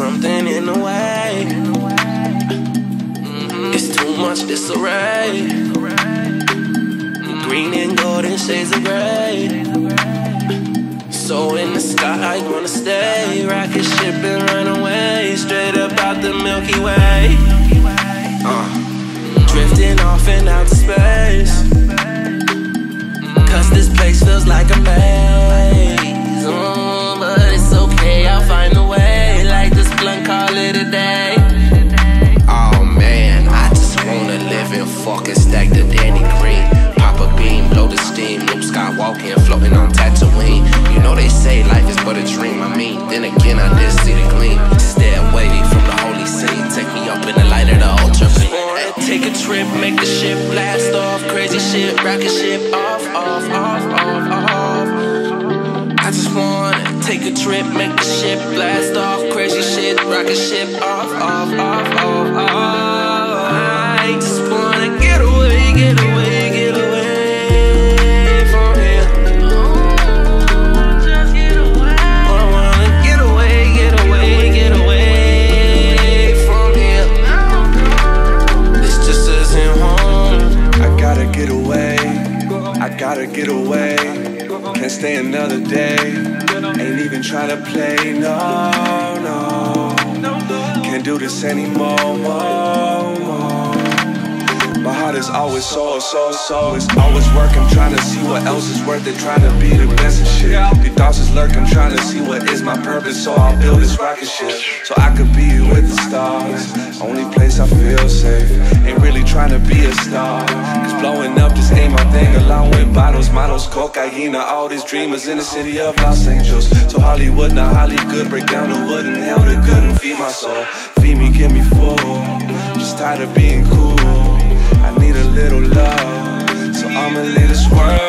something in the way. Mm-hmm. It's too much disarray. Green and golden shades of gray. So in the sky, I wanna stay. Rocket ship and run away. Straight up out the Milky Way. Uh, drifting off in outer space. Cause this place feels like a maze. Life is but a dream. I mean, then again, I did see the gleam. Stay away from the holy scene. Take me up in the light of the ultra. Wanna take a trip, make the ship blast off. Crazy shit, rocket ship off, off, off, off, off. I just wanna take a trip, make the ship blast off. Crazy shit, rocket ship off, off, off, off, off. Gotta get away. Can't stay another day. Ain't even trying to play. No, no. Can't do this anymore. More, more. My heart is always so, so, so. It's always working, trying to see what else is worth it. Trying to be the best and shit. These thoughts is lurking, trying to see what is my purpose. So I'll build this rocket ship. So I could be with the stars. Only place I feel safe. Ain't really trying to be a star. Blowing up just ain't my thing. Along with bottles, models, cocaine. All these dreamers in the city of Los Angeles. So Hollywood, not Hollywood. Break down the wood and hell the good and feed my soul. Feed me, get me full. Just tired of being cool. I need a little love. So I'ma leave this world